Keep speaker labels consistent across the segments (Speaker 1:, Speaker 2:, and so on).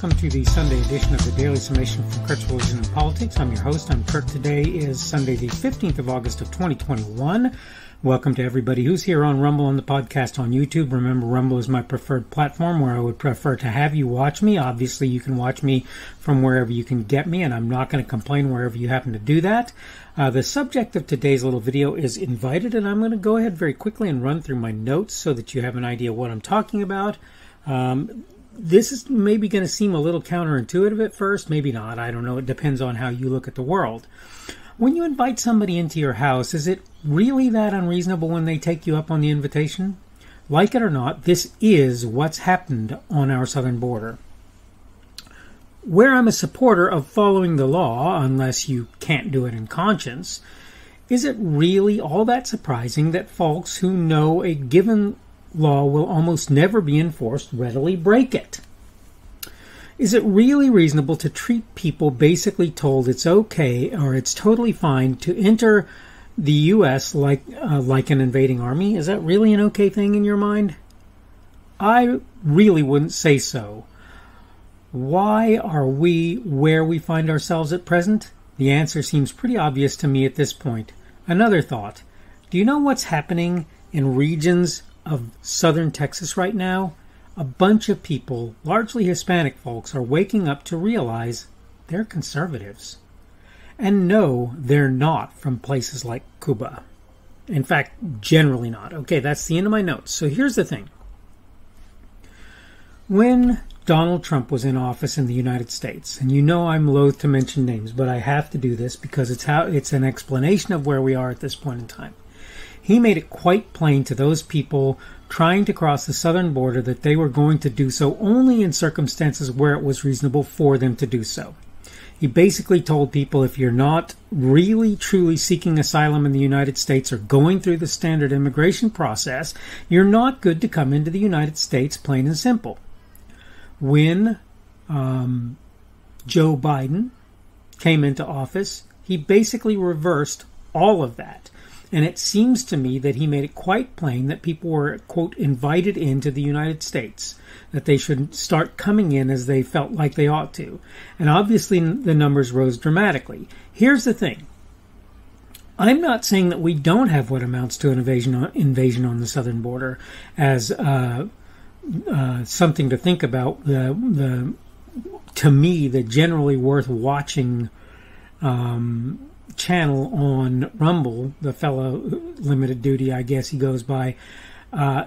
Speaker 1: welcome to the Sunday edition of the Daily Summation from Kurt's Religion and Politics. I'm your host. I'm Kurt. Today is Sunday, the 15th of August of 2021. Welcome to everybody who's here on Rumble on the podcast on YouTube. Remember, Rumble is my preferred platform where I would prefer to have you watch me. Obviously, you can watch me from wherever you can get me, and I'm not going to complain wherever you happen to do that. Uh, the subject of today's little video is invited, and I'm going to go ahead very quickly and run through my notes so that you have an idea what I'm talking about. Um, this is maybe going to seem a little counterintuitive at first, maybe not. I don't know. It depends on how you look at the world. When you invite somebody into your house, is it really that unreasonable when they take you up on the invitation? Like it or not, this is what's happened on our southern border. Where I'm a supporter of following the law, unless you can't do it in conscience, is it really all that surprising that folks who know a given law will almost never be enforced readily break it? Is it really reasonable to treat people basically told it's okay or it's totally fine to enter the U.S. like uh, like an invading army? Is that really an okay thing in your mind? I really wouldn't say so. Why are we where we find ourselves at present? The answer seems pretty obvious to me at this point. Another thought. Do you know what's happening in regions of southern Texas right now? a bunch of people, largely Hispanic folks, are waking up to realize they're conservatives. And no, they're not from places like Cuba. In fact, generally not. Okay, that's the end of my notes. So here's the thing. When Donald Trump was in office in the United States, and you know I'm loath to mention names, but I have to do this because it's how it's an explanation of where we are at this point in time. He made it quite plain to those people trying to cross the southern border that they were going to do so only in circumstances where it was reasonable for them to do so. He basically told people if you're not really truly seeking asylum in the United States or going through the standard immigration process, you're not good to come into the United States, plain and simple. When um, Joe Biden came into office, he basically reversed all of that. And it seems to me that he made it quite plain that people were, quote, invited into the United States, that they should start coming in as they felt like they ought to. And obviously the numbers rose dramatically. Here's the thing. I'm not saying that we don't have what amounts to an invasion on, invasion on the southern border as uh, uh, something to think about. The the to me the generally worth watching um, channel on Rumble, the fellow limited duty, I guess he goes by. Uh,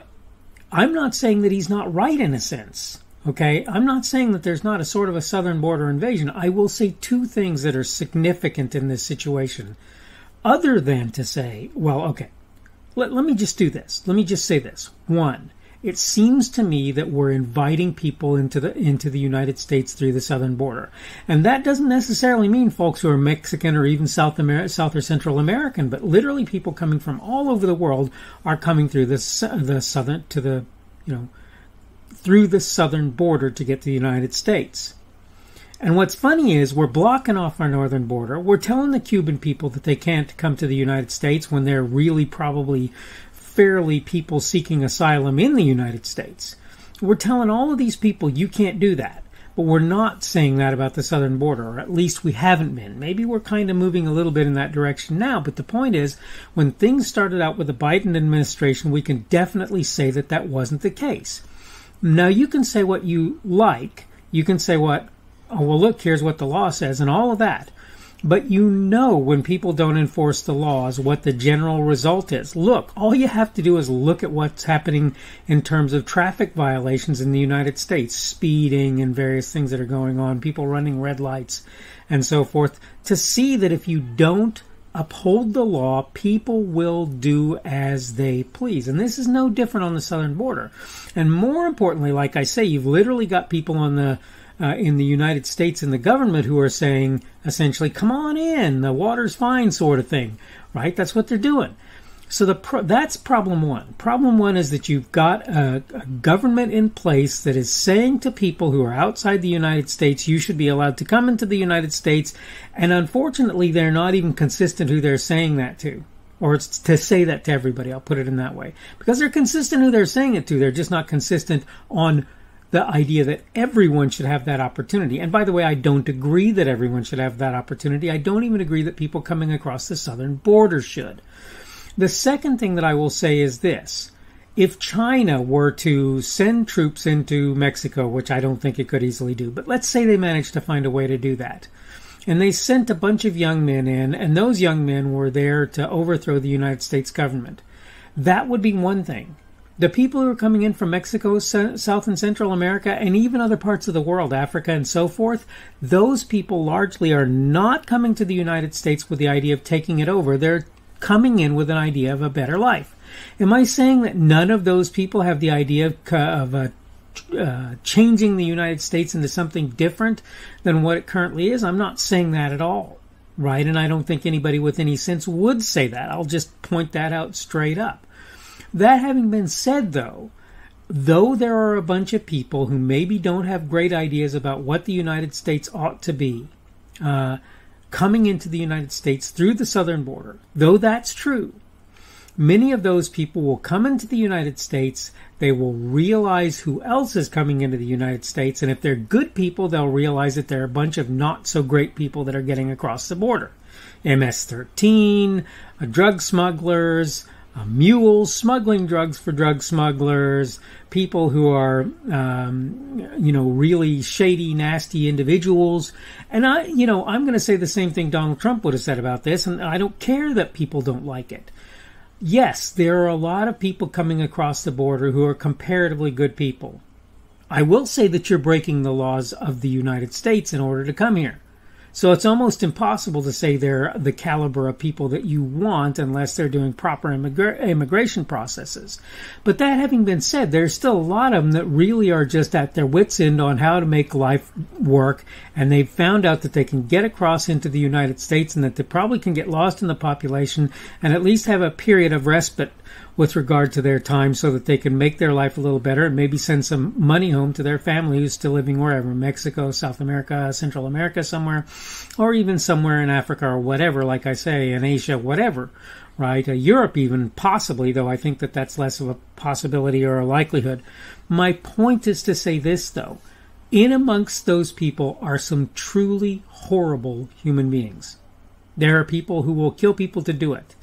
Speaker 1: I'm not saying that he's not right in a sense. Okay, I'm not saying that there's not a sort of a southern border invasion. I will say two things that are significant in this situation, other than to say, well, okay, let, let me just do this. Let me just say this. One, it seems to me that we're inviting people into the into the United States through the southern border, and that doesn't necessarily mean folks who are Mexican or even South South or Central American, but literally people coming from all over the world are coming through the the southern to the you know through the southern border to get to the United States. And what's funny is we're blocking off our northern border. We're telling the Cuban people that they can't come to the United States when they're really probably fairly people seeking asylum in the United States. We're telling all of these people you can't do that. But we're not saying that about the southern border, or at least we haven't been. Maybe we're kind of moving a little bit in that direction now, but the point is, when things started out with the Biden administration, we can definitely say that that wasn't the case. Now, you can say what you like. You can say what, oh, well, look, here's what the law says, and all of that. But you know when people don't enforce the laws what the general result is. Look, all you have to do is look at what's happening in terms of traffic violations in the United States, speeding and various things that are going on, people running red lights and so forth, to see that if you don't uphold the law, people will do as they please. And this is no different on the southern border. And more importantly, like I say, you've literally got people on the uh, in the United States and the government who are saying essentially, "Come on in, the water's fine," sort of thing, right? That's what they're doing. So the pro- that's problem one. Problem one is that you've got a, a, government in place that is saying to people who are outside the United States, you should be allowed to come into the United States, and unfortunately, they're not even consistent who they're saying that to. Or it's to say that to everybody. I'll put it in that way because they're consistent who they're saying it to. They're just not consistent on the idea that everyone should have that opportunity. And by the way, I don't agree that everyone should have that opportunity. I don't even agree that people coming across the southern border should. The second thing that I will say is this. If China were to send troops into Mexico, which I don't think it could easily do, but let's say they managed to find a way to do that, and they sent a bunch of young men in, and those young men were there to overthrow the United States government, that would be one thing. The people who are coming in from Mexico, South and Central America, and even other parts of the world, Africa and so forth, those people largely are not coming to the United States with the idea of taking it over. They're coming in with an idea of a better life. Am I saying that none of those people have the idea of, of uh, uh, changing the United States into something different than what it currently is? I'm not saying that at all, right? And I don't think anybody with any sense would say that. I'll just point that out straight up. That having been said, though, though there are a bunch of people who maybe don't have great ideas about what the United States ought to be, uh, coming into the United States through the southern border, though that's true, many of those people will come into the United States. They will realize who else is coming into the United States. And if they're good people, they'll realize that there are a bunch of not so great people that are getting across the border. MS 13, uh, drug smugglers, uh, mules smuggling drugs for drug smugglers, people who are, um, you know, really shady, nasty individuals. And I, you know, I'm going to say the same thing Donald Trump would have said about this, and I don't care that people don't like it. Yes, there are a lot of people coming across the border who are comparatively good people. I will say that you're breaking the laws of the United States in order to come here. So it's almost impossible to say they're the caliber of people that you want unless they're doing proper immigra- immigration processes. But that having been said, there's still a lot of them that really are just at their wits' end on how to make life work, and they've found out that they can get across into the United States and that they probably can get lost in the population and at least have a period of respite with regard to their time so that they can make their life a little better and maybe send some money home to their family who's still living wherever Mexico, South America, Central America, somewhere, or even somewhere in Africa or whatever, like I say, in Asia, whatever, right? Uh, Europe, even possibly, though I think that that's less of a possibility or a likelihood. My point is to say this, though. In amongst those people are some truly horrible human beings. There are people who will kill people to do it.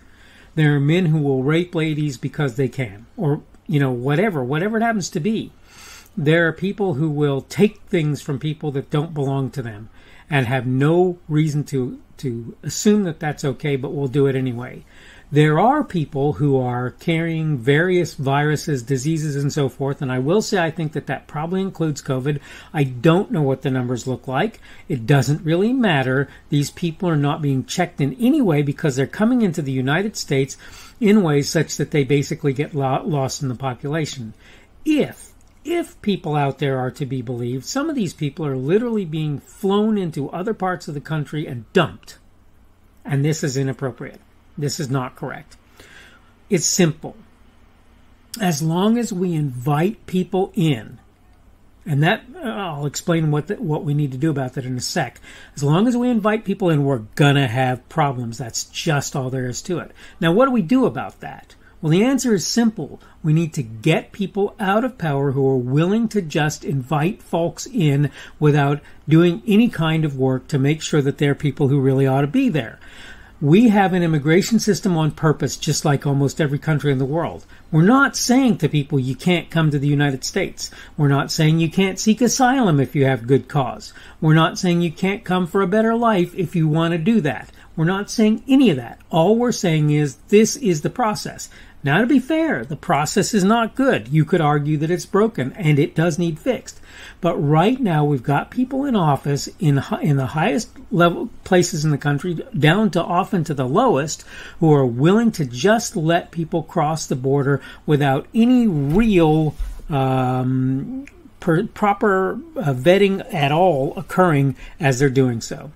Speaker 1: There are men who will rape ladies because they can, or, you know, whatever, whatever it happens to be. There are people who will take things from people that don't belong to them and have no reason to, to assume that that's okay, but will do it anyway. There are people who are carrying various viruses, diseases, and so forth, and I will say I think that that probably includes COVID. I don't know what the numbers look like. It doesn't really matter. These people are not being checked in any way because they're coming into the United States in ways such that they basically get lost in the population. If if people out there are to be believed, some of these people are literally being flown into other parts of the country and dumped. And this is inappropriate. This is not correct. It's simple. As long as we invite people in, and that uh, I'll explain what the, what we need to do about that in a sec. As long as we invite people in, we're gonna have problems. That's just all there is to it. Now, what do we do about that? Well, the answer is simple. We need to get people out of power who are willing to just invite folks in without doing any kind of work to make sure that they're people who really ought to be there. We have an immigration system on purpose, just like almost every country in the world. We're not saying to people you can't come to the United States. We're not saying you can't seek asylum if you have good cause. We're not saying you can't come for a better life if you want to do that. We're not saying any of that. All we're saying is this is the process. Now, to be fair, the process is not good. You could argue that it's broken and it does need fixed. But right now, we've got people in office in in the highest level places in the country, down to often to the lowest, who are willing to just let people cross the border without any real um, per, proper uh, vetting at all occurring as they're doing so.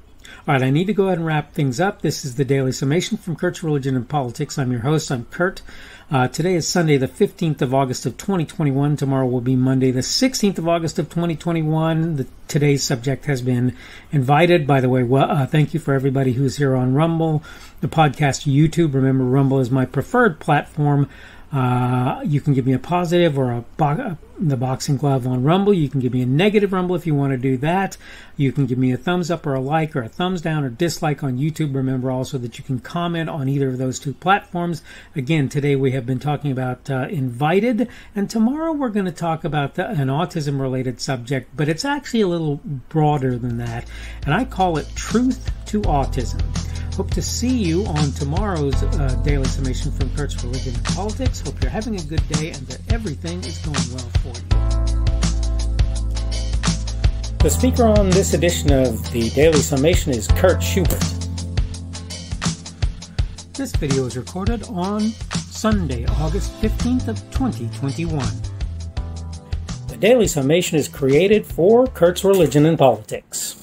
Speaker 1: All right, I need to go ahead and wrap things up. This is the Daily Summation from Kurt's Religion and Politics. I'm your host. I'm Kurt. Uh, today is Sunday, the 15th of August of 2021. Tomorrow will be Monday, the 16th of August of 2021. The, today's subject has been invited. By the way, well, uh, thank you for everybody who's here on Rumble the podcast YouTube. Remember, Rumble is my preferred platform. Uh, you can give me a positive or a bo- the boxing glove on Rumble. You can give me a negative Rumble if you want to do that. You can give me a thumbs up or a like or a thumbs down or dislike on YouTube. Remember also that you can comment on either of those two platforms. Again, today we have been talking about uh, invited, and tomorrow we're going to talk about the, an autism related subject, but it's actually a little broader than that, and I call it truth to autism. Hope to see you on tomorrow's uh, daily summation from Kurt's Religion and Politics. Hope you're having a good day and that everything is going well for you. The speaker on this edition of the daily summation is Kurt Shubert. This video is recorded on Sunday, August 15th of 2021. The daily summation is created for Kurt's Religion and Politics.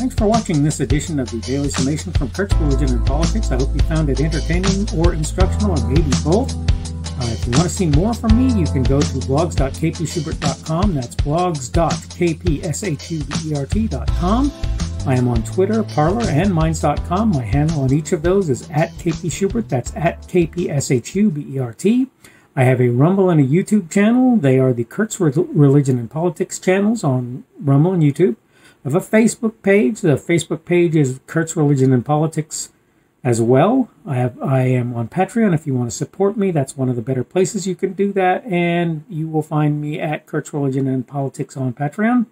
Speaker 1: Thanks for watching this edition of the Daily Summation from Kurt's Religion and Politics. I hope you found it entertaining or instructional, or maybe both. Uh, if you want to see more from me, you can go to blogs.kpshubert.com. That's blogs.kpshubert.com. I am on Twitter, Parler, and Minds.com. My handle on each of those is at kpshubert. That's at kpshubert. I have a Rumble and a YouTube channel. They are the Kurt's Religion and Politics channels on Rumble and YouTube. Have a Facebook page. The Facebook page is Kurt's Religion and Politics as well. I have I am on Patreon. If you want to support me, that's one of the better places you can do that. And you will find me at Kurt's Religion and Politics on Patreon.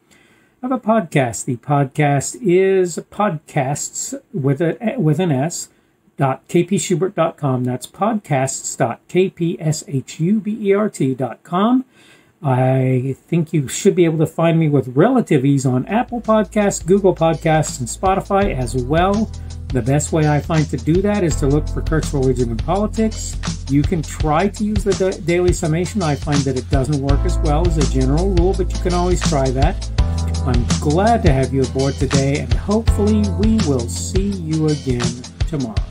Speaker 1: I have a podcast. The podcast is podcasts with a with an S dot kpshubert.com. That's podcasts.kpshubert.com. I think you should be able to find me with relative ease on Apple Podcasts, Google Podcasts, and Spotify as well. The best way I find to do that is to look for Kurt's Religion and Politics. You can try to use the daily summation. I find that it doesn't work as well as a general rule, but you can always try that. I'm glad to have you aboard today, and hopefully, we will see you again tomorrow.